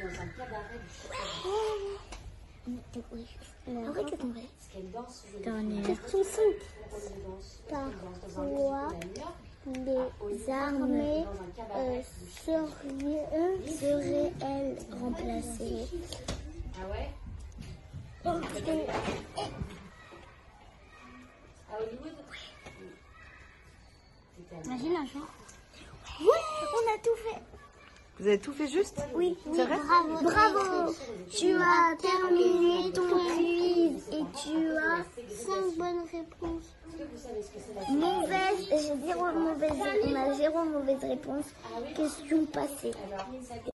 dans un cabaret du Chicago. Sur une Dernière. Question 5. danse. Elle danse Par quoi les armées seraient- seraient-elles remplacées Ah ouais à Imagine un jour. Oui, on a tout fait. Vous avez tout fait juste Oui, oui, C'est vrai bravo, bravo. Tu as terminé ton quiz et tu as 5 bonnes réponses. Mauvaise, j'ai zéro mauvaise, on a zéro mauvaise réponse. Question passée.